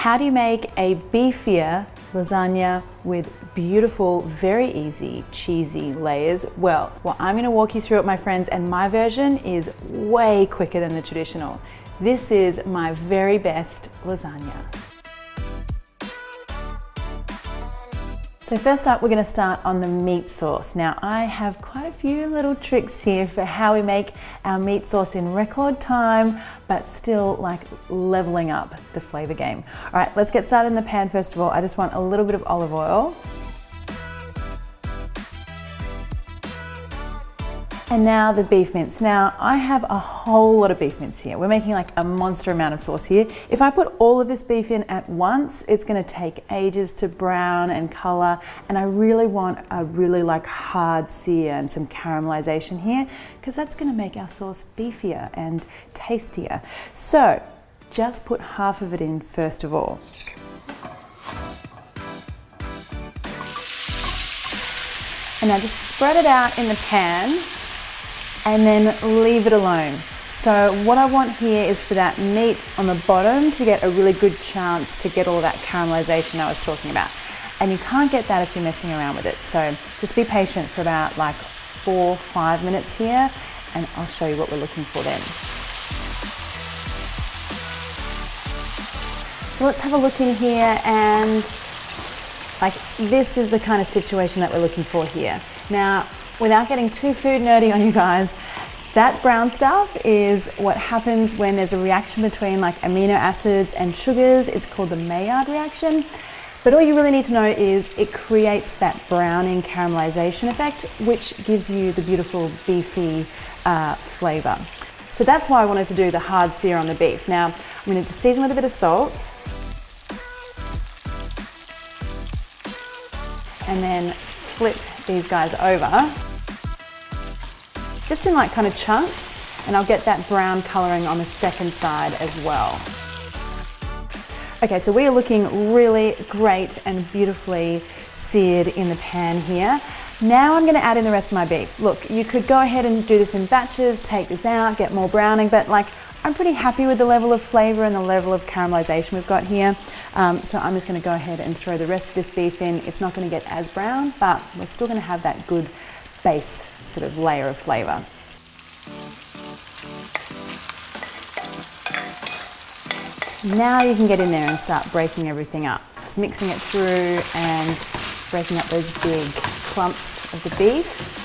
How do you make a beefier lasagna with beautiful, very easy, cheesy layers? Well, well, I'm gonna walk you through it, my friends, and my version is way quicker than the traditional. This is my very best lasagna. So first up, we're gonna start on the meat sauce. Now I have quite a few little tricks here for how we make our meat sauce in record time, but still like leveling up the flavor game. All right, let's get started in the pan first of all. I just want a little bit of olive oil. And now the beef mince. Now I have a whole lot of beef mince here. We're making like a monster amount of sauce here. If I put all of this beef in at once, it's gonna take ages to brown and color. And I really want a really like hard sear and some caramelization here because that's gonna make our sauce beefier and tastier. So just put half of it in first of all. And now just spread it out in the pan and then leave it alone. So what I want here is for that meat on the bottom to get a really good chance to get all that caramelization I was talking about. And you can't get that if you're messing around with it. So just be patient for about like four, five minutes here and I'll show you what we're looking for then. So let's have a look in here and like this is the kind of situation that we're looking for here. Now, without getting too food nerdy on you guys, that brown stuff is what happens when there's a reaction between like amino acids and sugars. It's called the Maillard reaction. But all you really need to know is it creates that browning caramelization effect, which gives you the beautiful beefy uh, flavor. So that's why I wanted to do the hard sear on the beef. Now, I'm gonna just season with a bit of salt. And then flip these guys over just in like kind of chunks, and I'll get that brown coloring on the second side as well. Okay, so we are looking really great and beautifully seared in the pan here. Now I'm gonna add in the rest of my beef. Look, you could go ahead and do this in batches, take this out, get more browning, but like I'm pretty happy with the level of flavor and the level of caramelization we've got here. Um, so I'm just gonna go ahead and throw the rest of this beef in. It's not gonna get as brown, but we're still gonna have that good base sort of layer of flavour. Now you can get in there and start breaking everything up. Just mixing it through and breaking up those big clumps of the beef.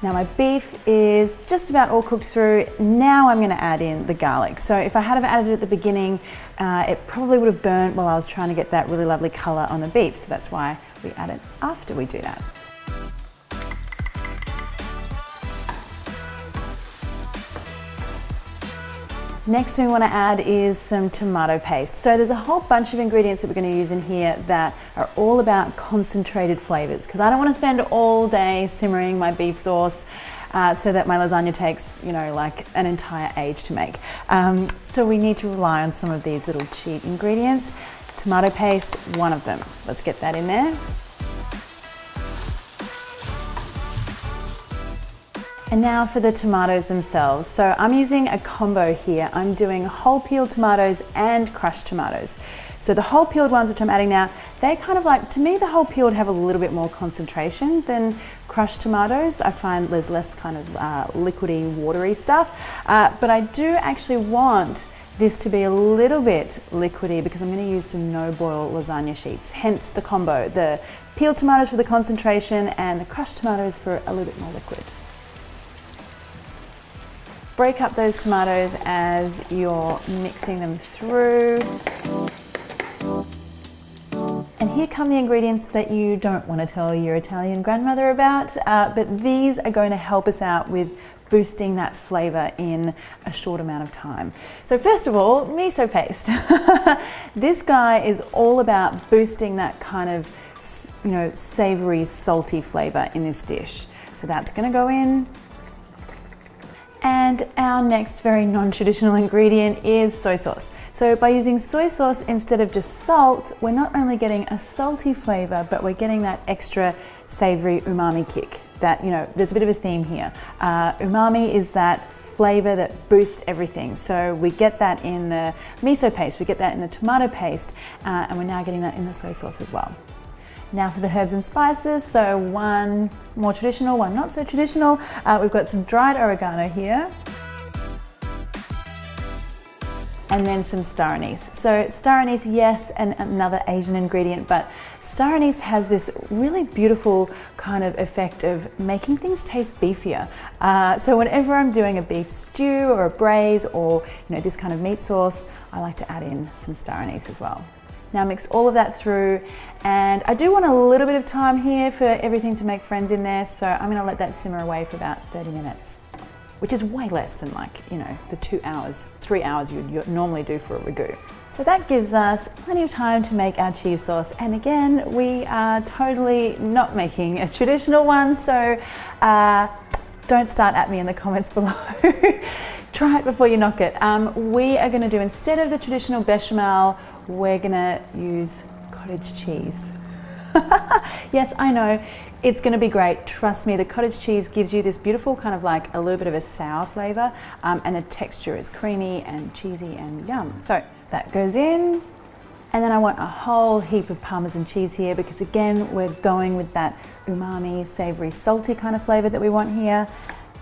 Now my beef is just about all cooked through. Now I'm gonna add in the garlic. So if I had have added it at the beginning, uh, it probably would have burnt while I was trying to get that really lovely color on the beef. So that's why we add it after we do that. Next we want to add is some tomato paste. So there's a whole bunch of ingredients that we're going to use in here that are all about concentrated flavors because I don't want to spend all day simmering my beef sauce uh, so that my lasagna takes, you know, like an entire age to make. Um, so we need to rely on some of these little cheap ingredients. Tomato paste, one of them. Let's get that in there. And now for the tomatoes themselves. So I'm using a combo here. I'm doing whole peeled tomatoes and crushed tomatoes. So the whole peeled ones, which I'm adding now, they kind of like, to me, the whole peeled have a little bit more concentration than crushed tomatoes. I find there's less kind of uh, liquidy, watery stuff. Uh, but I do actually want this to be a little bit liquidy because I'm going to use some no boil lasagna sheets, hence the combo. The peeled tomatoes for the concentration and the crushed tomatoes for a little bit more liquid. Break up those tomatoes as you're mixing them through. And here come the ingredients that you don't want to tell your Italian grandmother about, uh, but these are going to help us out with boosting that flavor in a short amount of time. So first of all, miso paste. this guy is all about boosting that kind of, you know, savory, salty flavor in this dish. So that's gonna go in. And our next very non-traditional ingredient is soy sauce. So by using soy sauce instead of just salt, we're not only getting a salty flavor, but we're getting that extra savory umami kick that, you know, there's a bit of a theme here. Uh, umami is that flavor that boosts everything. So we get that in the miso paste, we get that in the tomato paste, uh, and we're now getting that in the soy sauce as well. Now for the herbs and spices, so one more traditional, one not so traditional. Uh, we've got some dried oregano here. and then some star anise. So star anise, yes, and another Asian ingredient, but star anise has this really beautiful kind of effect of making things taste beefier. Uh, so whenever I'm doing a beef stew or a braise or you know this kind of meat sauce, I like to add in some star anise as well. Now mix all of that through and I do want a little bit of time here for everything to make friends in there so I'm going to let that simmer away for about 30 minutes which is way less than like, you know, the two hours, three hours you would normally do for a ragu. So that gives us plenty of time to make our cheese sauce. And again, we are totally not making a traditional one, so uh, don't start at me in the comments below. Try it before you knock it. Um, we are gonna do, instead of the traditional bechamel, we're gonna use cottage cheese. yes, I know, it's going to be great. Trust me, the cottage cheese gives you this beautiful kind of like a little bit of a sour flavour um, and the texture is creamy and cheesy and yum. So that goes in. And then I want a whole heap of Parmesan cheese here because again, we're going with that umami, savoury, salty kind of flavour that we want here.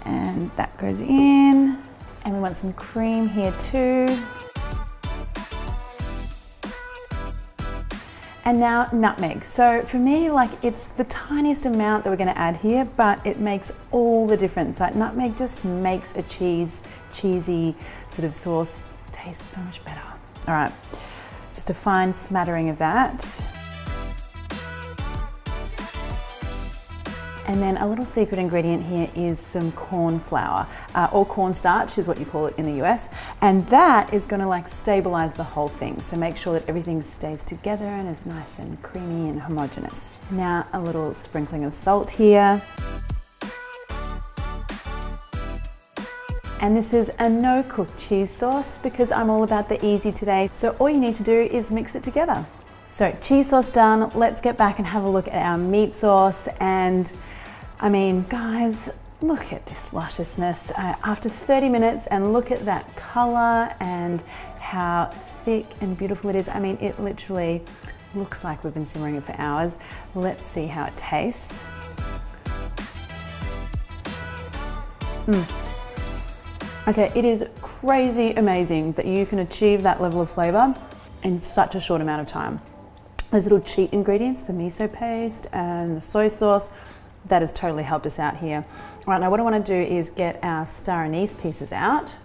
And that goes in. And we want some cream here too. And now nutmeg. So for me, like it's the tiniest amount that we're gonna add here, but it makes all the difference. Like nutmeg just makes a cheese, cheesy sort of sauce taste so much better. All right, just a fine smattering of that. And then a little secret ingredient here is some corn flour, uh, or cornstarch is what you call it in the US. And that is gonna like stabilize the whole thing. So make sure that everything stays together and is nice and creamy and homogenous. Now a little sprinkling of salt here. And this is a no cook cheese sauce because I'm all about the easy today. So all you need to do is mix it together. So cheese sauce done, let's get back and have a look at our meat sauce and I mean, guys, look at this lusciousness uh, after 30 minutes and look at that color and how thick and beautiful it is. I mean, it literally looks like we've been simmering it for hours. Let's see how it tastes. Mm. Okay, it is crazy amazing that you can achieve that level of flavor in such a short amount of time. Those little cheat ingredients, the miso paste and the soy sauce, that has totally helped us out here. All right, now what I wanna do is get our star anise pieces out.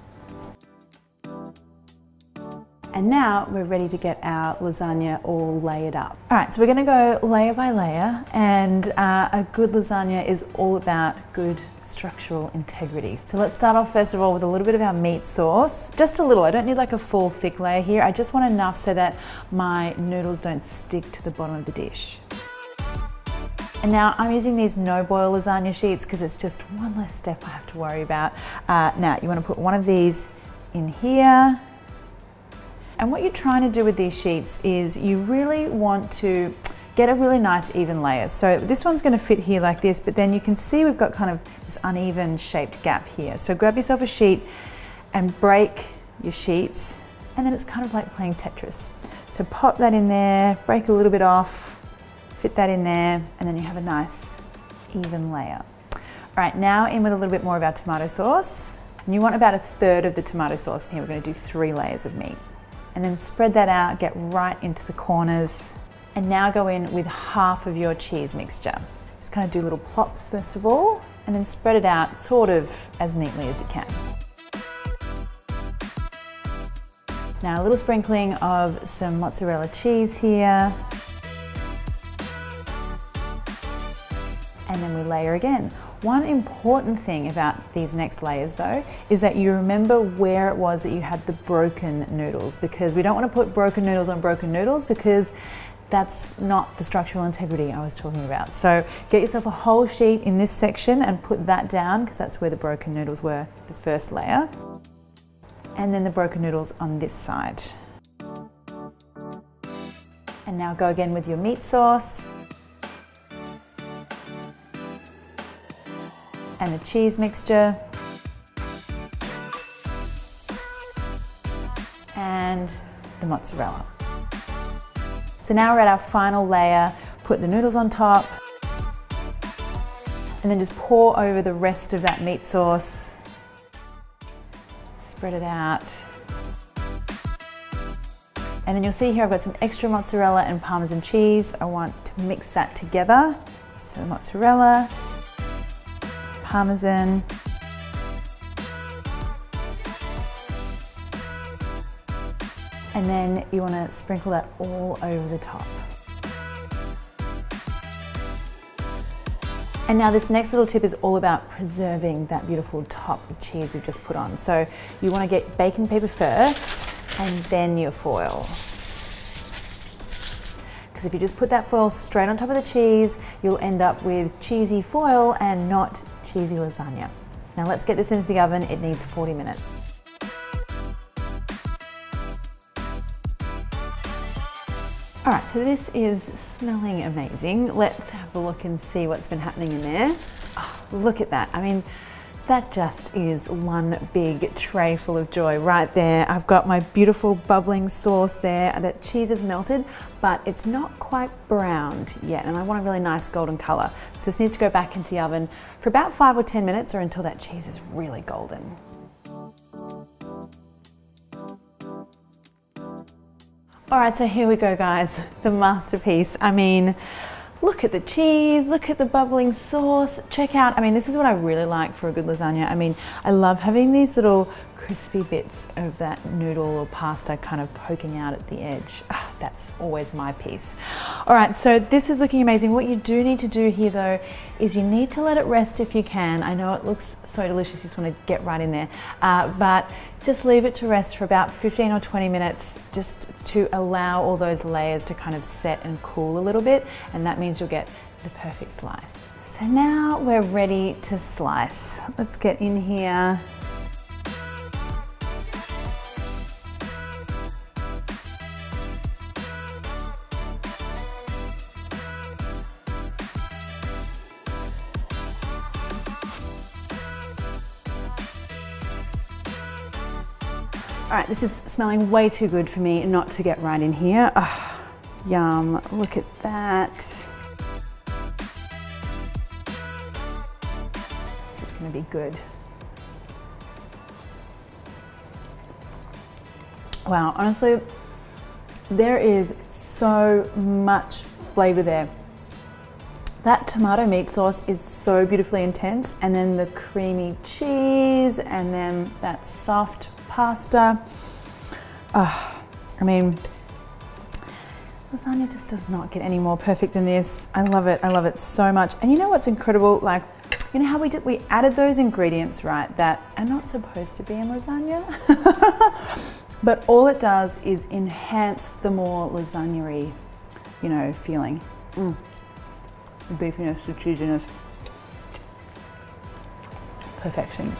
And now we're ready to get our lasagna all layered up. All right, so we're gonna go layer by layer and uh, a good lasagna is all about good structural integrity. So let's start off first of all with a little bit of our meat sauce. Just a little, I don't need like a full thick layer here. I just want enough so that my noodles don't stick to the bottom of the dish. And now I'm using these no boil lasagna sheets because it's just one less step I have to worry about. Uh, now you want to put one of these in here. And what you're trying to do with these sheets is you really want to get a really nice even layer. So this one's going to fit here like this, but then you can see we've got kind of this uneven shaped gap here. So grab yourself a sheet and break your sheets and then it's kind of like playing Tetris. So pop that in there, break a little bit off, fit that in there, and then you have a nice even layer. All right, now in with a little bit more of our tomato sauce. And you want about a third of the tomato sauce here. We're gonna do three layers of meat. And then spread that out, get right into the corners. And now go in with half of your cheese mixture. Just kind of do little plops first of all, and then spread it out sort of as neatly as you can. Now a little sprinkling of some mozzarella cheese here. Layer again. One important thing about these next layers though is that you remember where it was that you had the broken noodles because we don't want to put broken noodles on broken noodles because that's not the structural integrity I was talking about. So get yourself a whole sheet in this section and put that down because that's where the broken noodles were, the first layer. And then the broken noodles on this side. And now go again with your meat sauce. And the cheese mixture. and the mozzarella. So now we're at our final layer. Put the noodles on top and then just pour over the rest of that meat sauce. Spread it out. And then you'll see here I've got some extra mozzarella and parmesan cheese. I want to mix that together. So mozzarella, parmesan, and then you want to sprinkle that all over the top. And now this next little tip is all about preserving that beautiful top of cheese we've just put on. So you want to get baking paper first and then your foil. Because if you just put that foil straight on top of the cheese, you'll end up with cheesy foil and not cheesy lasagna. Now let's get this into the oven. It needs 40 minutes. All right, so this is smelling amazing. Let's have a look and see what's been happening in there. Oh, look at that. I mean, that just is one big tray full of joy right there. I've got my beautiful bubbling sauce there. That cheese is melted, but it's not quite browned yet, and I want a really nice golden color. So this needs to go back into the oven for about five or 10 minutes or until that cheese is really golden. All right, so here we go, guys. The masterpiece. I mean, look at the cheese, look at the bubbling sauce. Check out, I mean, this is what I really like for a good lasagna. I mean, I love having these little crispy bits of that noodle or pasta kind of poking out at the edge. Oh, that's always my piece. All right, so this is looking amazing. What you do need to do here though, is you need to let it rest if you can. I know it looks so delicious, you just wanna get right in there. Uh, but just leave it to rest for about 15 or 20 minutes just to allow all those layers to kind of set and cool a little bit. And that means you'll get the perfect slice. So now we're ready to slice. Let's get in here. All right, this is smelling way too good for me not to get right in here. Oh, yum, look at that. This is gonna be good. Wow, honestly, there is so much flavor there. That tomato meat sauce is so beautifully intense and then the creamy cheese and then that soft pasta. Oh, I mean, lasagna just does not get any more perfect than this. I love it. I love it so much. And you know what's incredible? Like, you know how we did, we added those ingredients, right, that are not supposed to be in lasagna? but all it does is enhance the more lasagna you know, feeling. Mm. The beefiness, the cheesiness. Perfection.